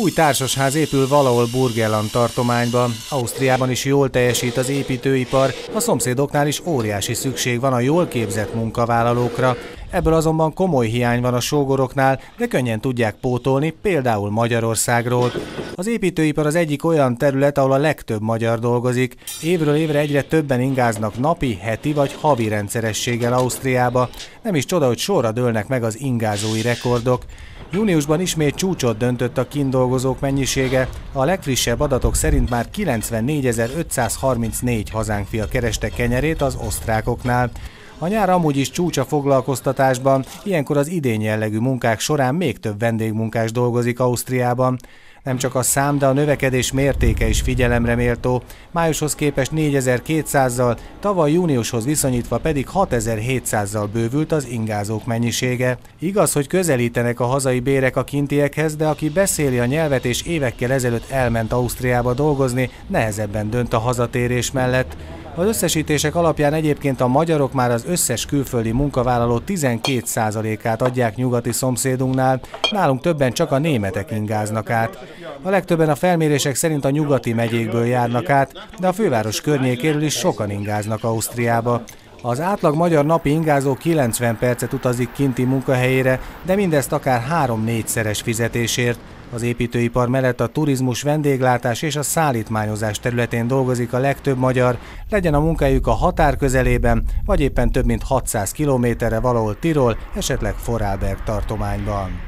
Új társasház épül valahol Burgenland tartományban. Ausztriában is jól teljesít az építőipar, a szomszédoknál is óriási szükség van a jól képzett munkavállalókra. Ebből azonban komoly hiány van a sógoroknál, de könnyen tudják pótolni, például Magyarországról. Az építőipar az egyik olyan terület, ahol a legtöbb magyar dolgozik. Évről évre egyre többen ingáznak napi, heti vagy havi rendszerességgel Ausztriába. Nem is csoda, hogy sorra dőlnek meg az ingázói rekordok. Júniusban ismét csúcsot döntött a kindolgozók mennyisége, a legfrissebb adatok szerint már 94.534 hazánk fia kereste kenyerét az osztrákoknál. A nyár amúgy is csúcs a foglalkoztatásban, ilyenkor az idén jellegű munkák során még több vendégmunkás dolgozik Ausztriában. Nem csak a szám, de a növekedés mértéke is figyelemre méltó. Májushoz képest 4200-zal, tavaly júniushoz viszonyítva pedig 6700-zal bővült az ingázók mennyisége. Igaz, hogy közelítenek a hazai bérek a kintiekhez, de aki beszéli a nyelvet és évekkel ezelőtt elment Ausztriába dolgozni, nehezebben dönt a hazatérés mellett. Az összesítések alapján egyébként a magyarok már az összes külföldi munkavállaló 12%-át adják nyugati szomszédunknál, nálunk többen csak a németek ingáznak át. A legtöbben a felmérések szerint a nyugati megyékből járnak át, de a főváros környékéről is sokan ingáznak Ausztriába. Az átlag magyar napi ingázó 90 percet utazik kinti munkahelyére, de mindezt akár 3-4-szeres fizetésért. Az építőipar mellett a turizmus, vendéglátás és a szállítmányozás területén dolgozik a legtöbb magyar, legyen a munkájuk a határ közelében, vagy éppen több mint 600 kilométerre valahol Tirol, esetleg Foralberg tartományban.